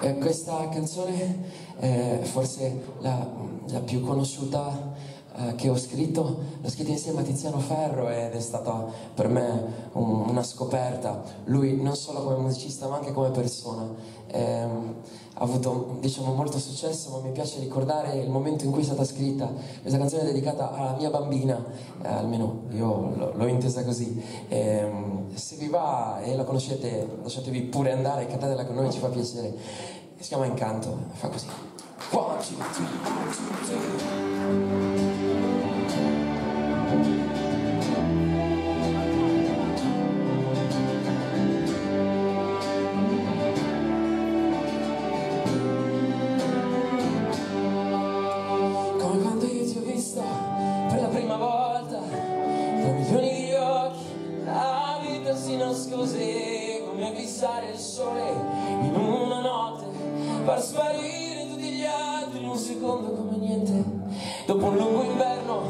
Eh, questa canzone è forse la, la più conosciuta eh, che ho scritto, l'ho scritta insieme a Tiziano Ferro ed è stata per me un, una scoperta. Lui non solo come musicista ma anche come persona. Eh, ha avuto diciamo, molto successo, ma mi piace ricordare il momento in cui è stata scritta. Questa canzone è dedicata alla mia bambina, eh, almeno io l'ho intesa così. Eh, se vi va e la conoscete, lasciatevi pure andare cantatela con noi, ci fa piacere. Si chiama Incanto, fa così. One, two, three, one, two, three. Come quando io ti ho visto per la prima volta, tra milioni di occhi, la vita si nascose come fissare il sole in una notte, far sparire un secondo come niente. Dopo un lungo inverno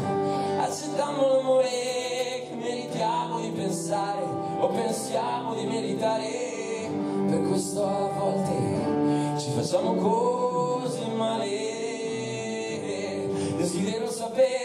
accettammo l'amore che meritiamo di pensare o pensiamo di meritare. Per questo a volte ci facciamo così male. Desidero sapere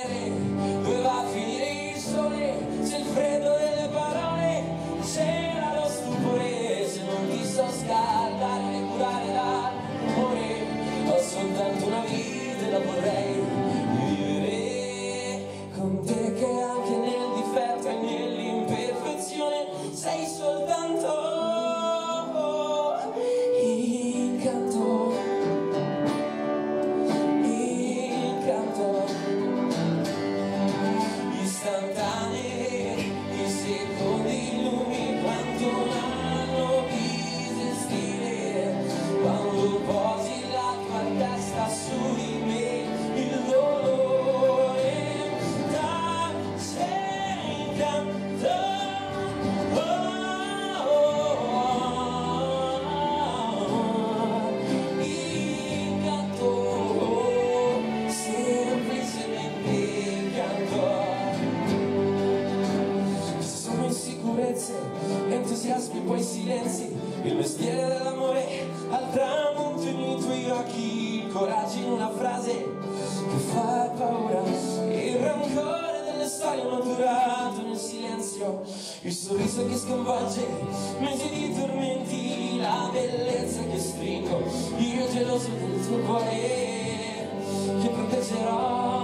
entusiasmi, poi silenzi, il mestiere dell'amore al tramonto nei tuoi occhi, il coraggio in una frase che fa paura, il rancore delle storie maturato nel silenzio, il sorriso che sconvolge mesi di tormenti, la bellezza che stringo, io geloso del tuo cuore che proteggerò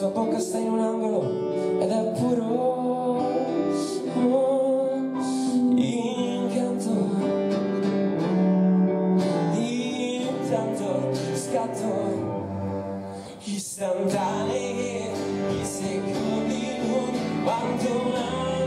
sua bocca sta in un angolo ed è puro incanto. Intanto scatto istantanei i secondi non abbandonano.